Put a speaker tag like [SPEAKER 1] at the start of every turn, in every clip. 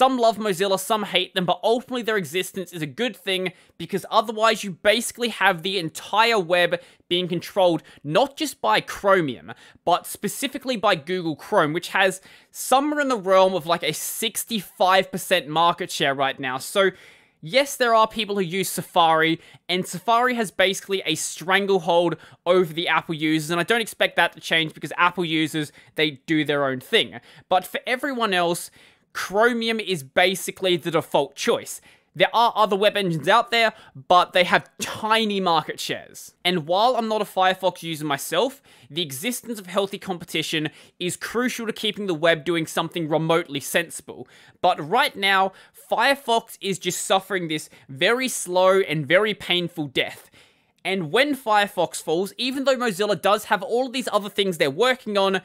[SPEAKER 1] Some love Mozilla, some hate them, but ultimately their existence is a good thing because otherwise you basically have the entire web being controlled not just by Chromium, but specifically by Google Chrome, which has somewhere in the realm of like a 65% market share right now. So Yes, there are people who use Safari, and Safari has basically a stranglehold over the Apple users, and I don't expect that to change because Apple users, they do their own thing. But for everyone else, Chromium is basically the default choice. There are other web engines out there, but they have tiny market shares. And while I'm not a Firefox user myself, the existence of healthy competition is crucial to keeping the web doing something remotely sensible. But right now, Firefox is just suffering this very slow and very painful death. And when Firefox falls, even though Mozilla does have all of these other things they're working on,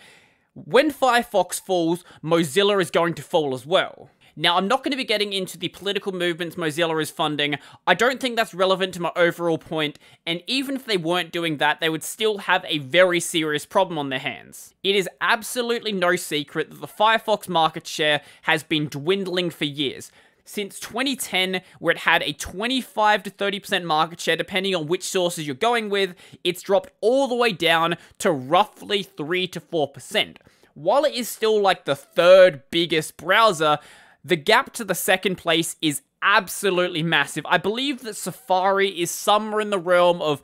[SPEAKER 1] when Firefox falls, Mozilla is going to fall as well. Now, I'm not going to be getting into the political movements Mozilla is funding. I don't think that's relevant to my overall point, and even if they weren't doing that, they would still have a very serious problem on their hands. It is absolutely no secret that the Firefox market share has been dwindling for years since 2010, where it had a 25 to 30% market share, depending on which sources you're going with, it's dropped all the way down to roughly 3 to 4%. While it is still like the third biggest browser, the gap to the second place is absolutely massive. I believe that Safari is somewhere in the realm of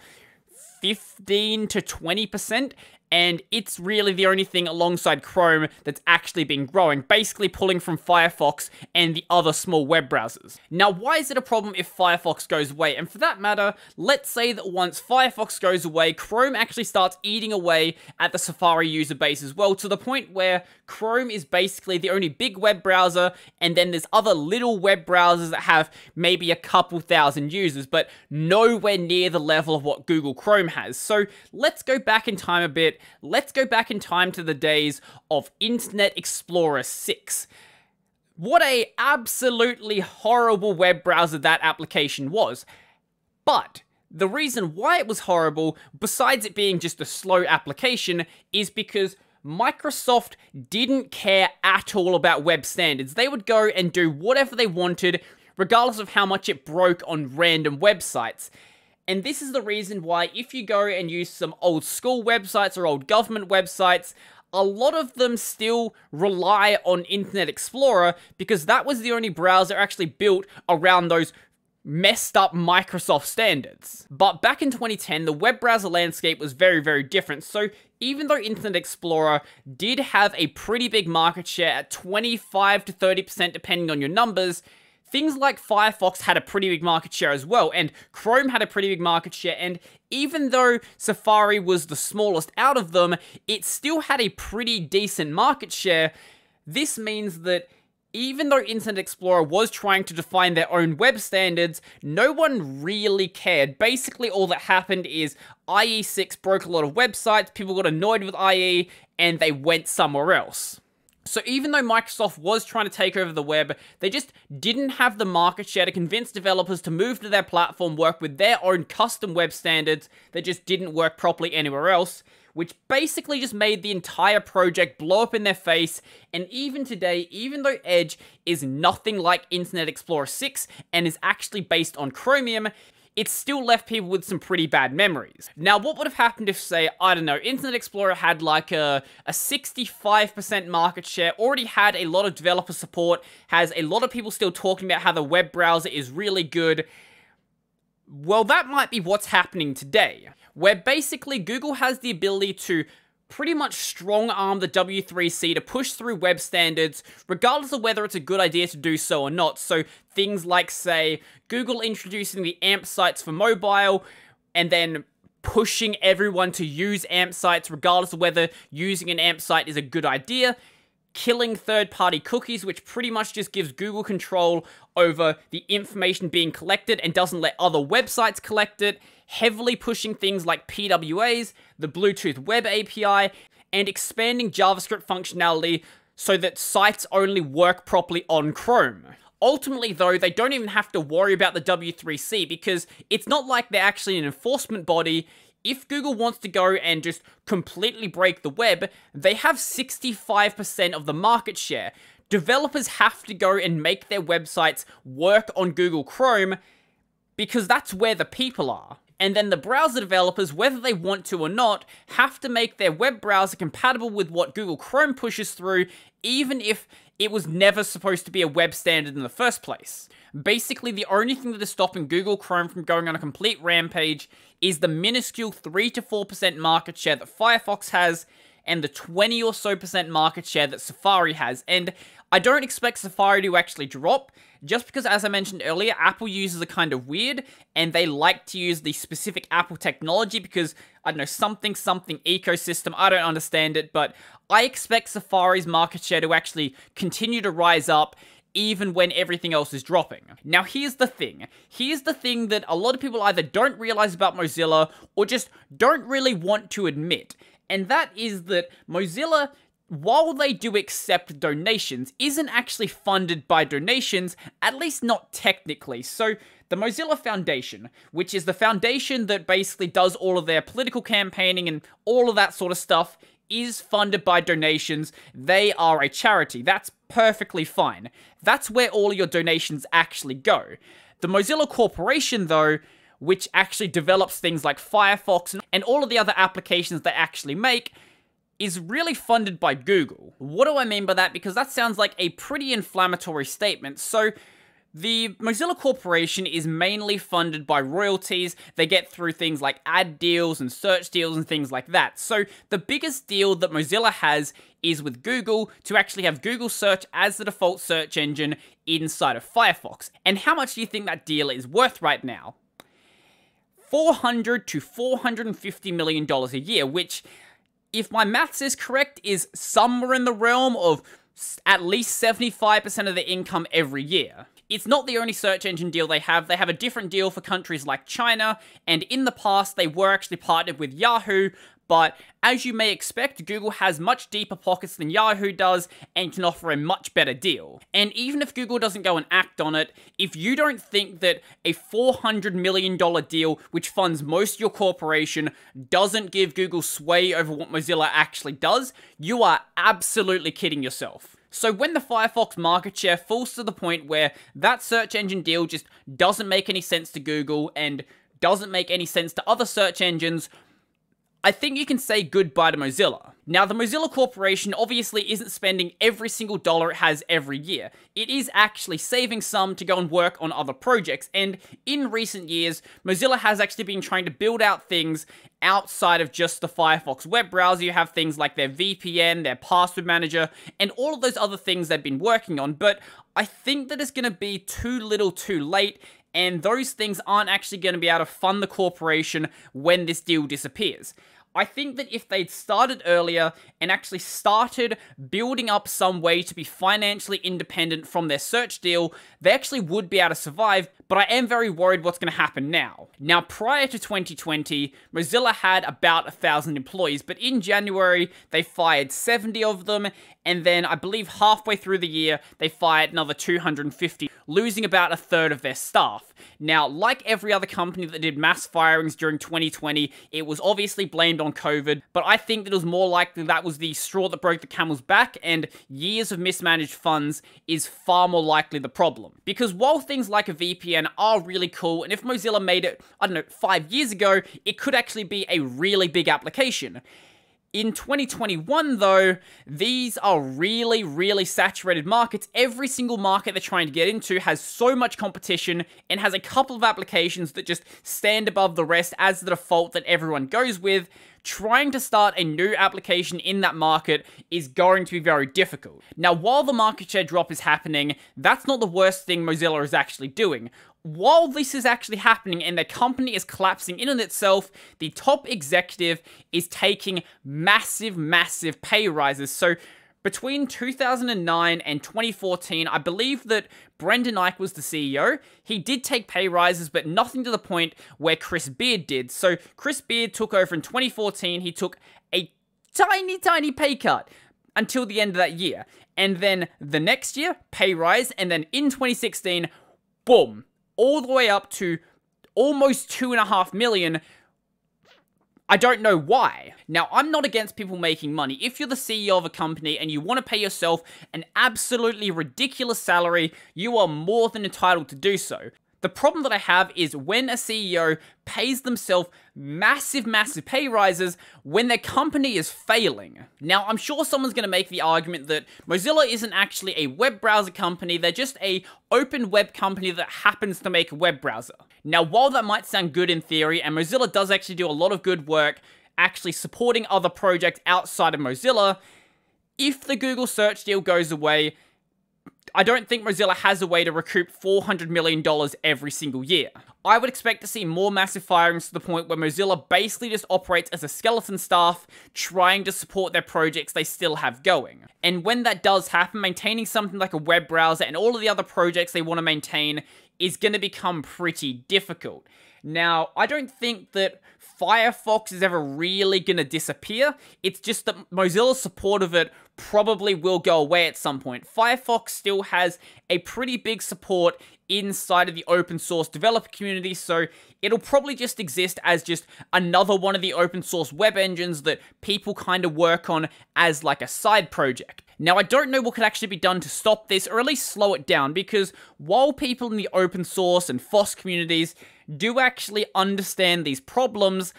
[SPEAKER 1] 15 to 20%, and it's really the only thing alongside Chrome that's actually been growing, basically pulling from Firefox and the other small web browsers. Now, why is it a problem if Firefox goes away? And for that matter, let's say that once Firefox goes away, Chrome actually starts eating away at the Safari user base as well, to the point where Chrome is basically the only big web browser, and then there's other little web browsers that have maybe a couple thousand users, but nowhere near the level of what Google Chrome has. So let's go back in time a bit let's go back in time to the days of Internet Explorer 6. What a absolutely horrible web browser that application was. But the reason why it was horrible, besides it being just a slow application, is because Microsoft didn't care at all about web standards. They would go and do whatever they wanted, regardless of how much it broke on random websites. And this is the reason why if you go and use some old school websites or old government websites, a lot of them still rely on Internet Explorer because that was the only browser actually built around those messed up Microsoft standards. But back in 2010, the web browser landscape was very, very different. So even though Internet Explorer did have a pretty big market share at 25 to 30% depending on your numbers, things like Firefox had a pretty big market share as well, and Chrome had a pretty big market share, and even though Safari was the smallest out of them, it still had a pretty decent market share. This means that even though Internet Explorer was trying to define their own web standards, no one really cared. Basically, all that happened is IE6 broke a lot of websites, people got annoyed with IE, and they went somewhere else. So even though Microsoft was trying to take over the web, they just didn't have the market share to convince developers to move to their platform, work with their own custom web standards that just didn't work properly anywhere else, which basically just made the entire project blow up in their face, and even today, even though Edge is nothing like Internet Explorer 6 and is actually based on Chromium, it still left people with some pretty bad memories. Now, what would have happened if, say, I don't know, Internet Explorer had like a, a 65% market share, already had a lot of developer support, has a lot of people still talking about how the web browser is really good, well, that might be what's happening today, where basically Google has the ability to pretty much strong arm the W3C to push through web standards, regardless of whether it's a good idea to do so or not. So things like, say, Google introducing the AMP sites for mobile, and then pushing everyone to use AMP sites, regardless of whether using an AMP site is a good idea. Killing third party cookies, which pretty much just gives Google control over the information being collected and doesn't let other websites collect it heavily pushing things like PWAs, the Bluetooth Web API, and expanding JavaScript functionality so that sites only work properly on Chrome. Ultimately, though, they don't even have to worry about the W3C because it's not like they're actually an enforcement body. If Google wants to go and just completely break the web, they have 65% of the market share. developers have to go and make their websites work on Google Chrome because that's where the people are. And then the browser developers, whether they want to or not, have to make their web browser compatible with what Google Chrome pushes through, even if it was never supposed to be a web standard in the first place. Basically, the only thing that is stopping Google Chrome from going on a complete rampage is the minuscule 3 to 4% market share that Firefox has and the 20 or so percent market share that Safari has. And I don't expect Safari to actually drop, just because, as I mentioned earlier, Apple users are kind of weird, and they like to use the specific Apple technology because, I don't know, something something ecosystem, I don't understand it, but I expect Safari's market share to actually continue to rise up, even when everything else is dropping. Now, here's the thing. Here's the thing that a lot of people either don't realize about Mozilla or just don't really want to admit. And that is that Mozilla while they do accept donations, isn't actually funded by donations, at least not technically. So, the Mozilla Foundation, which is the foundation that basically does all of their political campaigning and all of that sort of stuff, is funded by donations. They are a charity. That's perfectly fine. That's where all your donations actually go. The Mozilla Corporation, though, which actually develops things like Firefox and all of the other applications they actually make, is really funded by Google. What do I mean by that? Because that sounds like a pretty inflammatory statement. So, the Mozilla Corporation is mainly funded by royalties. They get through things like ad deals and search deals and things like that. So, the biggest deal that Mozilla has is with Google to actually have Google search as the default search engine inside of Firefox. And how much do you think that deal is worth right now? 400 to 450 million dollars a year, which if my maths is correct, is somewhere in the realm of at least 75% of the income every year. It's not the only search engine deal they have. They have a different deal for countries like China, and in the past, they were actually partnered with Yahoo, but as you may expect, Google has much deeper pockets than Yahoo does and can offer a much better deal. And even if Google doesn't go and act on it, if you don't think that a $400 million deal, which funds most of your corporation, doesn't give Google sway over what Mozilla actually does, you are absolutely kidding yourself. So when the Firefox market share falls to the point where that search engine deal just doesn't make any sense to Google and doesn't make any sense to other search engines, I think you can say goodbye to Mozilla. Now, the Mozilla Corporation obviously isn't spending every single dollar it has every year. It is actually saving some to go and work on other projects, and in recent years, Mozilla has actually been trying to build out things outside of just the Firefox web browser. You have things like their VPN, their password manager, and all of those other things they've been working on, but I think that it's going to be too little too late, and those things aren't actually going to be able to fund the corporation when this deal disappears. I think that if they'd started earlier and actually started building up some way to be financially independent from their search deal, they actually would be able to survive, but I am very worried what's going to happen now. Now, prior to 2020, Mozilla had about a thousand employees, but in January, they fired 70 of them, and then I believe halfway through the year, they fired another 250, losing about a third of their staff. Now, like every other company that did mass firings during 2020, it was obviously blamed on COVID, but I think that it was more likely that was the straw that broke the camel's back, and years of mismanaged funds is far more likely the problem. Because while things like a VPN are really cool, and if Mozilla made it, I don't know, five years ago, it could actually be a really big application. In 2021, though, these are really, really saturated markets. Every single market they're trying to get into has so much competition and has a couple of applications that just stand above the rest as the default that everyone goes with. Trying to start a new application in that market is going to be very difficult. Now, while the market share drop is happening, that's not the worst thing Mozilla is actually doing while this is actually happening and the company is collapsing in on itself, the top executive is taking massive, massive pay rises. So between 2009 and 2014, I believe that Brendan Eich was the CEO. He did take pay rises, but nothing to the point where Chris Beard did. So Chris Beard took over in 2014. He took a tiny, tiny pay cut until the end of that year. And then the next year, pay rise. And then in 2016, boom, all the way up to almost two and a half million. I don't know why. Now, I'm not against people making money. If you're the CEO of a company and you want to pay yourself an absolutely ridiculous salary, you are more than entitled to do so. The problem that I have is when a CEO pays themselves massive, massive pay rises when their company is failing. Now, I'm sure someone's going to make the argument that Mozilla isn't actually a web browser company, they're just a open web company that happens to make a web browser. Now, while that might sound good in theory, and Mozilla does actually do a lot of good work actually supporting other projects outside of Mozilla, if the Google search deal goes away, I don't think Mozilla has a way to recoup $400 million every single year. I would expect to see more massive firings to the point where Mozilla basically just operates as a skeleton staff trying to support their projects they still have going. And when that does happen, maintaining something like a web browser and all of the other projects they want to maintain is going to become pretty difficult. Now, I don't think that Firefox is ever really going to disappear. It's just that Mozilla's support of it probably will go away at some point. Firefox still has a pretty big support inside of the open source developer community, so it'll probably just exist as just another one of the open source web engines that people kind of work on as like a side project. Now, I don't know what could actually be done to stop this, or at least slow it down, because while people in the open source and FOSS communities do actually understand these problems,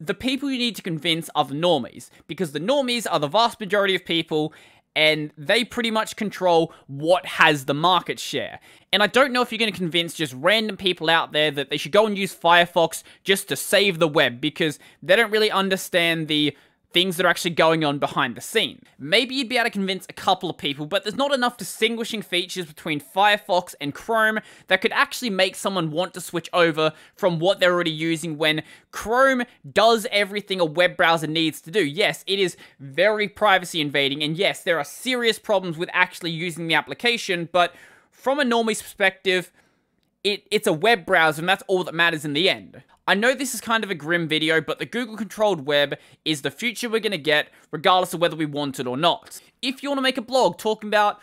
[SPEAKER 1] the people you need to convince are the normies, because the normies are the vast majority of people, and they pretty much control what has the market share. And I don't know if you're going to convince just random people out there that they should go and use Firefox just to save the web, because they don't really understand the things that are actually going on behind the scene. Maybe you'd be able to convince a couple of people, but there's not enough distinguishing features between Firefox and Chrome that could actually make someone want to switch over from what they're already using when Chrome does everything a web browser needs to do. Yes, it is very privacy invading, and yes, there are serious problems with actually using the application, but from a normie's perspective, it, it's a web browser, and that's all that matters in the end. I know this is kind of a grim video, but the Google-controlled web is the future we're going to get, regardless of whether we want it or not. If you want to make a blog talking about,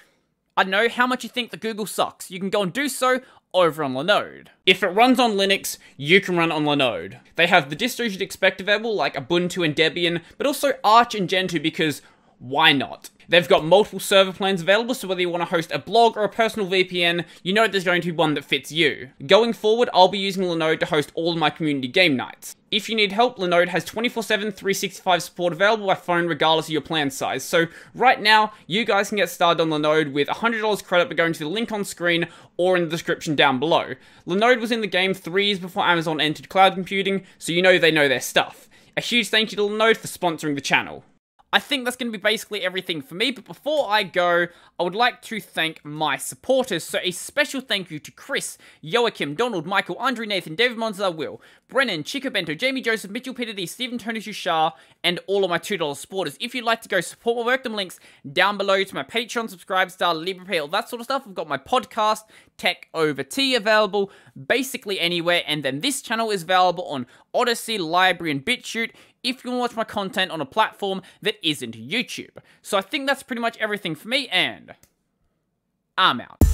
[SPEAKER 1] I know, how much you think the Google sucks, you can go and do so over on Linode. If it runs on Linux, you can run on Linode. They have the distros you'd expect available, like Ubuntu and Debian, but also Arch and Gentoo because why not? They've got multiple server plans available, so whether you want to host a blog or a personal VPN, you know there's going to be one that fits you. Going forward, I'll be using Linode to host all of my community game nights. If you need help, Linode has 24-7, 365 support available by phone regardless of your plan size. So right now, you guys can get started on Linode with $100 credit by going to the link on screen or in the description down below. Linode was in the game three years before Amazon entered cloud computing, so you know they know their stuff. A huge thank you to Linode for sponsoring the channel. I think that's going to be basically everything for me, but before I go, I would like to thank my supporters. So a special thank you to Chris, Joachim, Donald, Michael, Andre, Nathan, David Monza, Will, Brennan, Chico Bento, Jamie Joseph, Mitchell Peter D, Stephen Tony Shushar, and all of my $2 supporters. If you'd like to go support my work, them links down below to my Patreon, subscribe star, Liberapay, all that sort of stuff. I've got my podcast, Tech Over Tea, available basically anywhere, and then this channel is available on Odysee, LBRY, and BitChute if you want to watch my content on a platform that isn't YouTube. So I think that's pretty much everything for me, and I'm out.